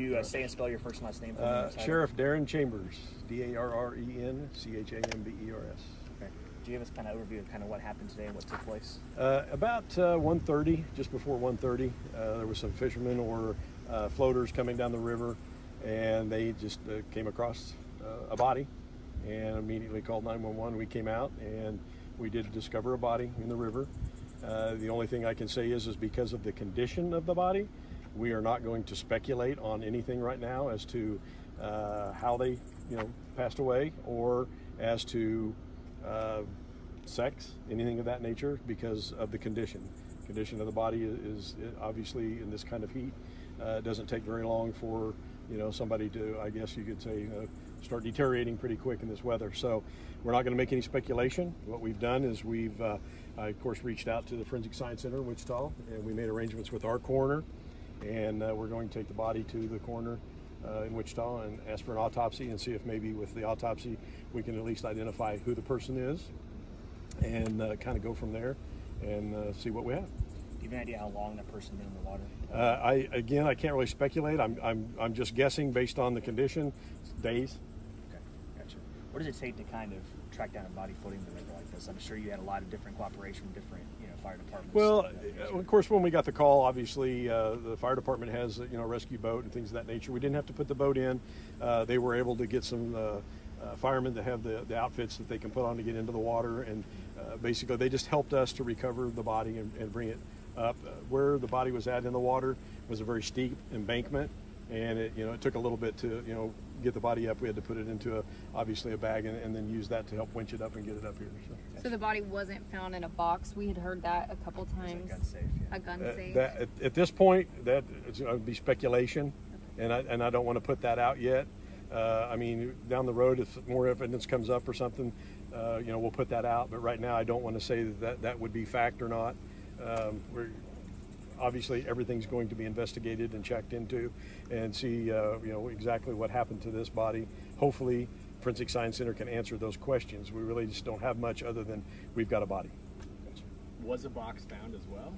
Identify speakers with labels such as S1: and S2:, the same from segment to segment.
S1: you uh, say and spell your first and last name? For
S2: Uh. Sheriff Darren Chambers, D A R R E N C H A M B E R S.
S1: Okay. Do you give us kind of overview of kind of what happened today and what took place?
S2: Uh, about uh, 1.30, just before 1.30, uh, there was some fishermen or uh, floaters coming down the river, and they just uh, came across uh, a body and immediately called 911. We came out and we did discover a body in the river. Uh, the only thing I can say is, is because of the condition of the body, we are not going to speculate on anything right now as to uh, how they, you know, passed away or as to uh, sex, anything of that nature, because of the condition. Condition of the body is, is obviously in this kind of heat. Uh, it doesn't take very long for you know somebody to, I guess you could say, uh, start deteriorating pretty quick in this weather. So we're not going to make any speculation. What we've done is we've, uh, I of course, reached out to the Forensic Science Center in Wichita, and we made arrangements with our coroner, and uh, we're going to take the body to the coroner uh, in Wichita and ask for an autopsy and see if maybe with the autopsy we can at least identify who the person is and uh, kind of go from there and uh, see what we have.
S1: Do you have an idea how long that person been in the water?
S2: Uh, I again, I can't really speculate. I'm, I'm, I'm just guessing based on the condition. Days.
S1: What does it take to kind of track down a body floating in the river like this? I'm sure you had a lot of different cooperation from different, you know, fire departments.
S2: Well,
S1: that
S2: uh, of course, when we got the call, obviously uh, the fire department has you know a rescue boat and things of that nature. We didn't have to put the boat in. Uh, they were able to get some uh, uh, firemen to have the, the outfits that they can put on to get into the water, and uh, basically they just helped us to recover the body and, and bring it up. Uh, where the body was at in the water was a very steep embankment, and it you know it took a little bit to you know get the body up. We had to put it into a, obviously a bag and, and then use that to help winch it up and get it up here. So.
S3: So the body wasn't found in a box. We had heard that a couple
S1: It's
S3: times.
S1: like gun safe, yeah.
S3: A gun
S2: Uh,
S3: safe.
S2: that, at, at this point, that is- would be speculation, and I, and I don't want to put that out yet. Uh, I mean, down the road, if more evidence comes up or something, uh, you know, we'll put that out. But right now, I don't want to say that that, that would be fact or not. Um, we're, obviously, everything's going to be investigated and checked into, and see, uh, you know, exactly what happened to this body. Hopefully, Forensic Science Center can answer those questions. We really just don't have much other than we've got a body.
S4: Was a box found as well?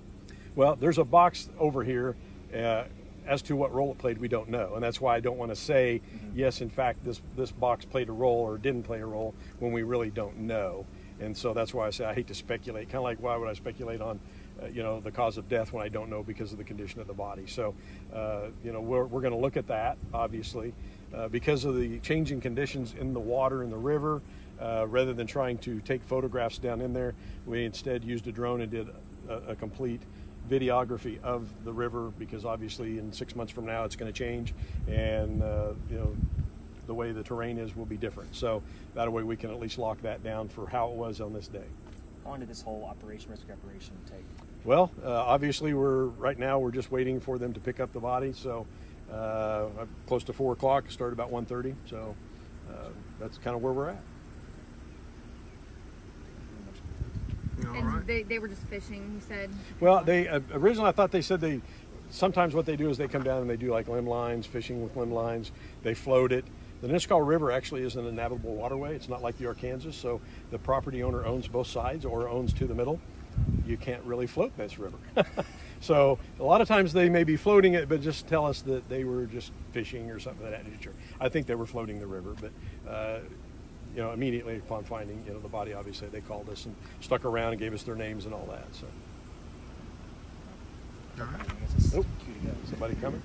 S2: Well, there's a box over here. Uh, as to what role it played, we don't know, and that's why I don't want to say yes. In fact, this this box played a role or didn't play a role when we really don't know. And so that's why I say I hate to speculate. Kind of like why would I speculate on, uh, you know, the cause of death when I don't know because of the condition of the body. So, uh, you know, we're we're going to look at that obviously uh, because of the changing conditions in the water in the river. Uh, rather than trying to take photographs down in there, we instead used a drone and did a, a complete videography of the river because obviously in six months from now it's going to change and uh, you know the way the terrain is will be different so that way we can at least lock that down for how it was on this day
S1: How long did this whole operation, rescue operation, take?
S2: well uh, obviously we're right now we're just waiting for them to pick up the body so uh, close to four o'clock started about 1.30 so uh, that's kind of where we're at
S3: and they, they were just fishing, he said.
S2: Well, they uh, originally I thought they said they sometimes what they do is they come down and they do like limb lines, fishing with limb lines. They float it. The Ninnescah River actually isn't a navigable waterway. It's not like the Arkansas, so the property owner owns both sides or owns to the middle. You can't really float this river. so a lot of times they may be floating it, but just tell us that they were just fishing or something of that nature. I think they were floating the river, but uh, you know, immediately upon finding you know the body, obviously they called us and stuck around and gave us their names and all that. So.
S1: Guess it's
S2: Nope.
S1: cue to go.
S2: Somebody coming?